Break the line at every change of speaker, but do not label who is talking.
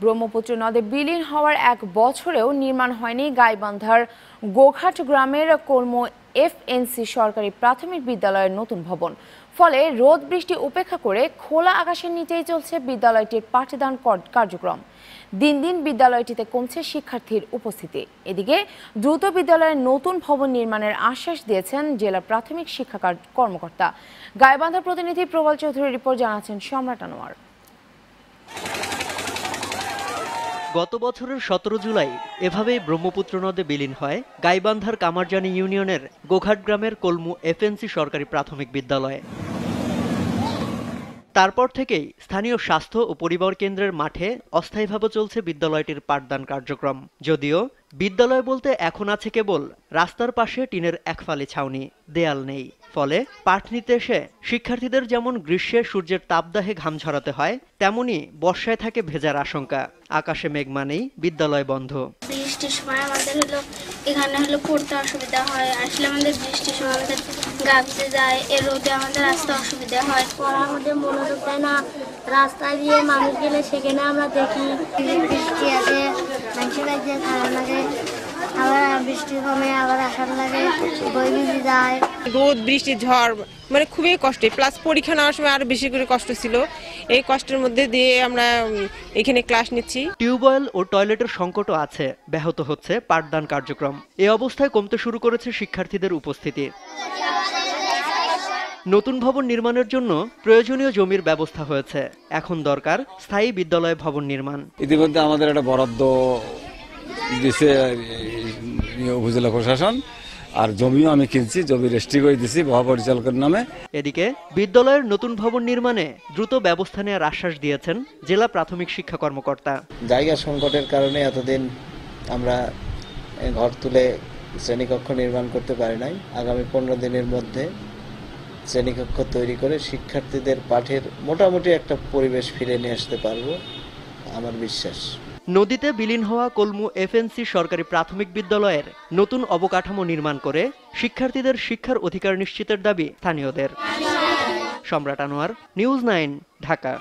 ব্রহ্মপুত্র নদে বিলীন হওয়ার এক বছরেও নির্মাণ হয়নি গাইবান্ধার গোঘাট গ্রামের কর্ম এফএনসি সরকারি প্রাথমিক বিদ্যালয়ের নতুন ভবন। ফলে রোদ বৃষ্টি উপেক্ষা করে খোলা আকাশের নিচেই চলছে বিদ্যালয়টির পাঠদান কর- কার্যক্রম। দিন দিন বিদ্যালয়টিতে কমছে শিক্ষার্থীর উপস্থিতি। এদিকে দ্রুত বিদ্যালয়ের নতুন ভবন নির্মাণের আশ্বাস দিয়েছেন জেলা প্রাথমিক শিক্ষা কার- কর্মকর্তা। গাইবান্ধা প্রতিনিধি প্রবল চৌধুরীর রিপোর্ট জানাচ্ছেন সম্রাট আনোয়ার।
গত বছরের সতেরো জুলাই এভাবেই ব্রহ্মপুত্র নদে বিলীন হয় গাইবান্ধার কামারজানি ইউনিয়নের গোঘাট গ্রামের কলমু এফএনসি সরকারি প্রাথমিক বিদ্যালয়। তারপর থেকেই স্থানীয় স্বাস্থ্য ও পরিবার কেন্দ্রের মাঠে অস্থায়ীভাবে চলছে বিদ্যালয়টির পাঠদান কার্যক্রম। যদিও বিদ্যালয় বলতে এখন আছে কেবল রাস্তার পাশে টিনের একফালি ছাউনি, দেয়াল নেই। ফলে পাঠ নিতে এসে শিক্ষার্থীদের যেমন গ্রীষ্মে সূর্যের তাপদাহে ঘাম ঝরাতে হয় তেমনি বর্ষায় থাকে ভেজার আশঙ্কা। আকাশে মেঘ মানেই বিদ্যালয় বন্ধ।
বৃষ্টির সময় আমাদের হলো এখানে হলো পড়তে অসুবিধা হয়। আসলে আমাদের বৃষ্টির সময় আমাদের গাবতে যায় এ রোদে আমাদের আসতে অসুবিধা হয়।
পড়ার মধ্যে মনোযোগ দেয় না। রাস্তা দিয়ে মানুষ গেলে সেখানে আমরা দেখি বৃষ্টি আছে মানুষের কাছে খারাপ লাগে বৃষ্টি কমে আবার আসার লাগে বই ভিজে যায়।
রোদ বৃষ্টি ঝড় মানে খুবই কষ্টে। প্লাস পরীক্ষা নেওয়ার সময় আরও বেশি করে কষ্ট ছিল। এই কষ্টের মধ্যে দিয়ে আমরা এখানে ক্লাস নিচ্ছি।
টিউবওয়েল ও টয়লেটের সংকটও আছে ব্যাহত হচ্ছে পাঠদান কার্যক্রম। এ অবস্থায় কমতে শুরু করেছে শিক্ষার্থীদের উপস্থিতি। নতুন ভবন নির্মাণের জন্য প্রয়োজনীয় জমির ব্যবস্থা হয়েছে। এখন দরকার স্থায়ী বিদ্যালয় ভবন নির্মাণ।
ইতিমধ্যে আমাদের একটা বরাদ্দ দিছে উপজেলা প্রশাসন আর জমিও আমি কিনছি জমি রেজিস্ট্রি করে দিছি মহাপরিচালকের নামে।
এদিকে বিদ্যালয়ের নতুন ভবন নির্মাণে দ্রুত ব্যবস্থা নেওয়ার আশ্বাস দিয়েছেন জেলা প্রাথমিক শিক্ষা কর্মকর্তা।
জায়গা সংকটের কারণে এতদিন আমরা ঘর তুলে শ্রেণীকক্ষ নির্মাণ করতে পারি নাই। আগামী পনেরো দিনের মধ্যে শ্রেণীকক্ষ তৈরি করে শিক্ষার্থীদের পাঠের মোটামুটি একটা পরিবেশ ফিরে নিয়ে আসতে পারব আমার বিশ্বাস।
নদীতে বিলীন হওয়া কলমু এফএনসি সরকারি প্রাথমিক বিদ্যালয়ের নতুন অবকাঠামো নির্মাণ করে শিক্ষার্থীদের শিক্ষার অধিকার নিশ্চিতের দাবি স্থানীয়দের। সম্রাট আনোয়ার, নিউজ নাইন, ঢাকা।